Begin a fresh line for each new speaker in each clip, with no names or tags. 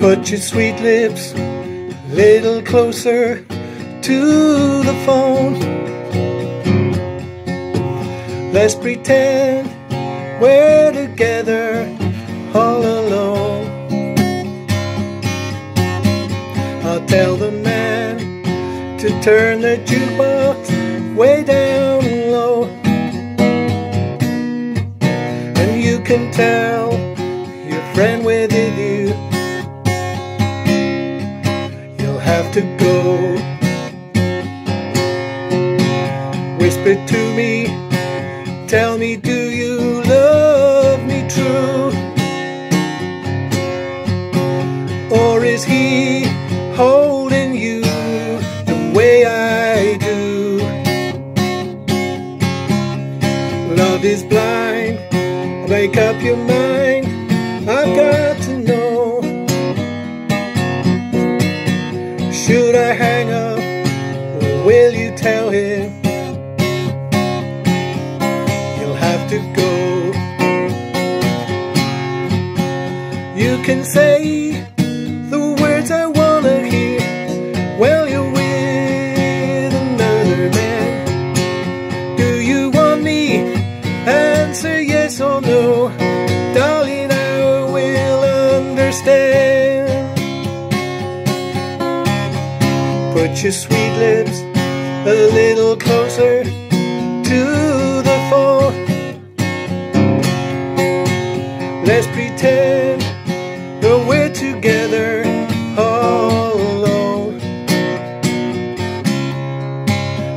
Put your sweet lips a little closer to the phone. Let's pretend we're together all alone. I'll tell the man to turn the jukebox way down low. And you can tell your friend with you to go. Whisper to me, tell me, do you love me true? Or is he holding you the way I do? Love is blind, make up your mind, I've got Hang up, will you tell him? You'll have to go. You can say the words I wanna hear. Well, you're with another man. Do you want me? Answer yes or no. Darling, I will understand. Put your sweet lips a little closer to the phone. Let's pretend that we're together all alone.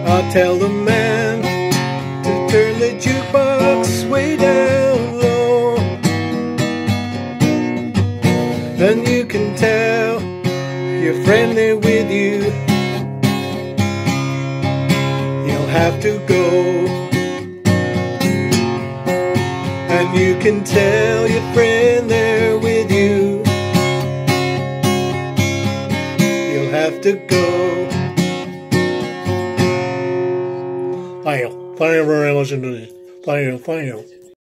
I'll tell the man to turn the jukebox way down low. Then you can tell your friend there with you. You'll have to go. And you can tell your friend there with you. You'll have to go.
Thank you. Thank you listening to this. Thank you. Thank you.